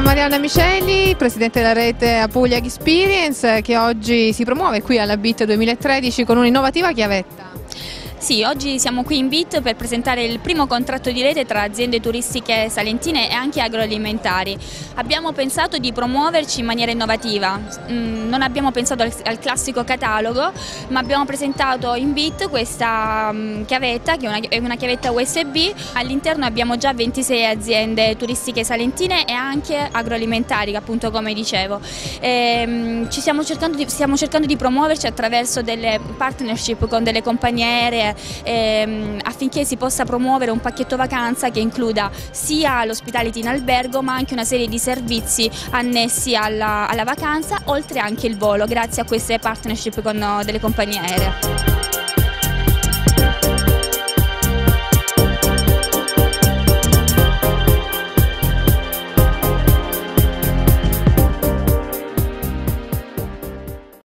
Marianna Miceli, presidente della rete Apulia Experience, che oggi si promuove qui alla BIT 2013 con un'innovativa chiavetta. Sì, oggi siamo qui in BIT per presentare il primo contratto di rete tra aziende turistiche salentine e anche agroalimentari. Abbiamo pensato di promuoverci in maniera innovativa, mm, non abbiamo pensato al, classico catalogo, ma abbiamo presentato in BIT questa mm, chiavetta, che è una, chiavetta USB, all'interno abbiamo già 26 aziende turistiche salentine e anche agroalimentari, appunto come dicevo. E, ehm, stiamo, cercando di, stiamo cercando di promuoverci attraverso delle partnership con delle compagnie aeree ehm, affinché si possa promuovere un pacchetto vacanza che includa sia l'ospitality in albergo ma anche una serie di servizi annessi alla, alla vacanza oltre anche il volo grazie a queste partnership con delle compagnie aeree.